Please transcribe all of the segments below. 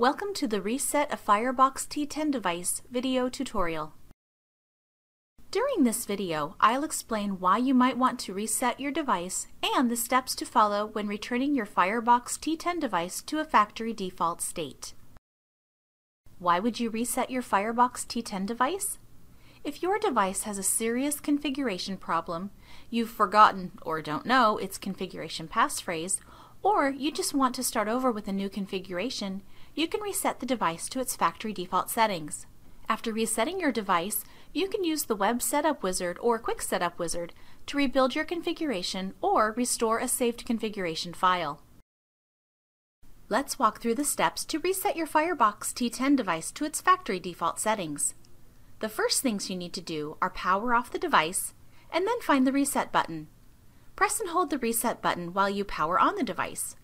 Welcome to the Reset a Firebox T10 device video tutorial. During this video, I'll explain why you might want to reset your device and the steps to follow when returning your Firebox T10 device to a factory default state. Why would you reset your Firebox T10 device? If your device has a serious configuration problem, you've forgotten or don't know its configuration passphrase, or you just want to start over with a new configuration, you can reset the device to its factory default settings. After resetting your device, you can use the Web Setup Wizard or Quick Setup Wizard to rebuild your configuration or restore a saved configuration file. Let's walk through the steps to reset your Firebox T10 device to its factory default settings. The first things you need to do are power off the device and then find the reset button. Press and hold the reset button while you power on the device.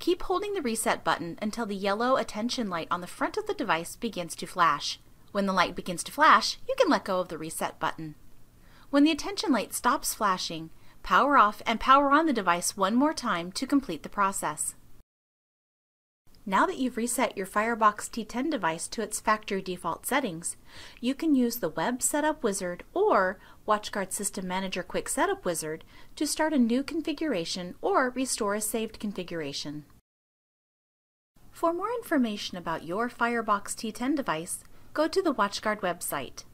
Keep holding the reset button until the yellow attention light on the front of the device begins to flash. When the light begins to flash, you can let go of the reset button. When the attention light stops flashing, power off and power on the device one more time to complete the process. Now that you've reset your Firebox T10 device to its factory default settings, you can use the Web Setup Wizard or WatchGuard System Manager Quick Setup Wizard to start a new configuration or restore a saved configuration. For more information about your Firebox T10 device, go to the WatchGuard website.